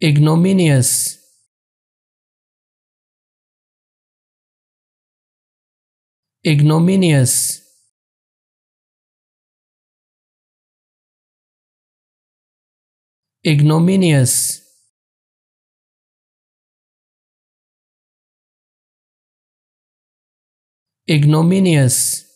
ignominious. Ignominious. Ignominious. Ignominious.